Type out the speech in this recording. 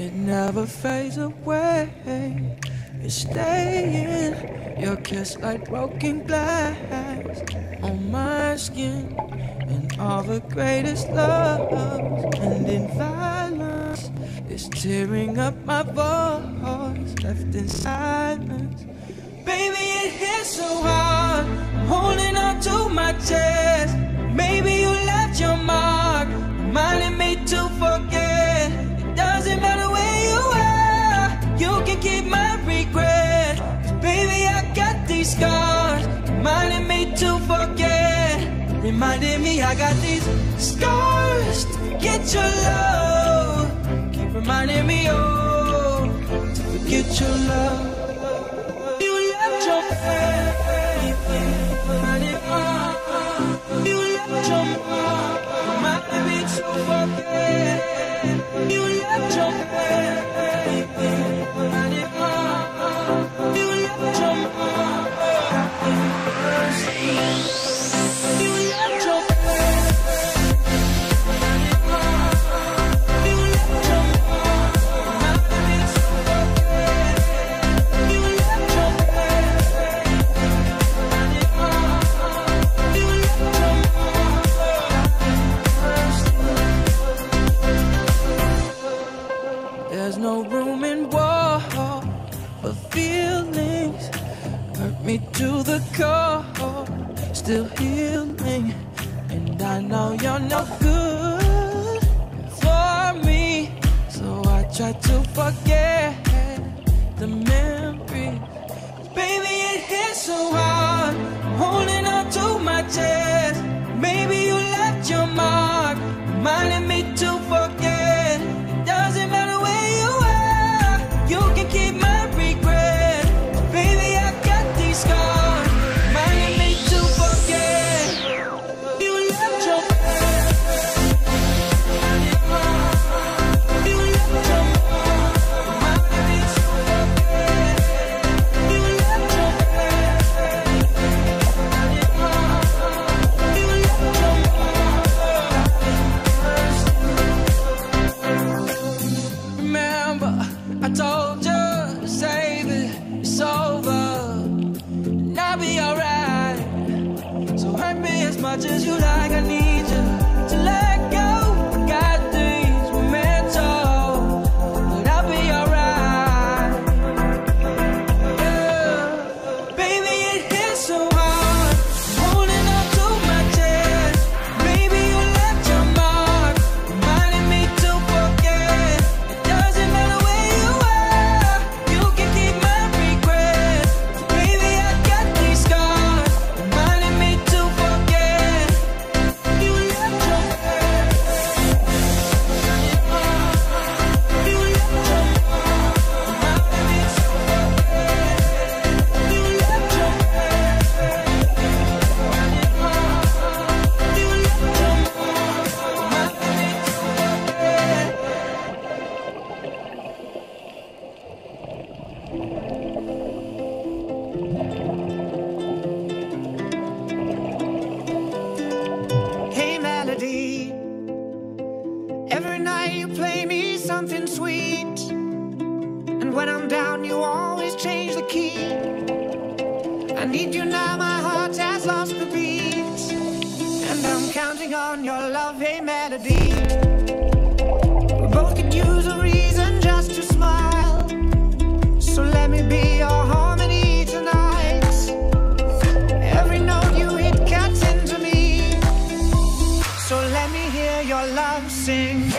It never fades away. It's staying. Your kiss like broken glass on my skin. And all the greatest loves ending violence. It's tearing up my voice, left in silence. Baby, it hits so hard. I'm holding on to my chest. Me I got these scars to forget your love. Keep reminding me, oh, to forget your love. You left your baby, you left your still healing. And I know you're no good for me. So I try to forget the memories. Much as you like. Need you now, my heart has lost the beat, and I'm counting on your love. Hey melody, we both could use a reason just to smile, so let me be your harmony tonight. Every note you hit cuts into me. So let me hear your love sing. So